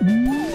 Mm-hmm.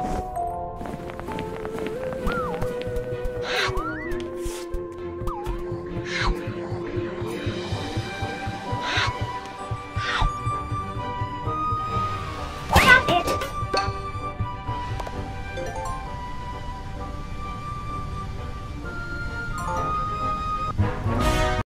Phew.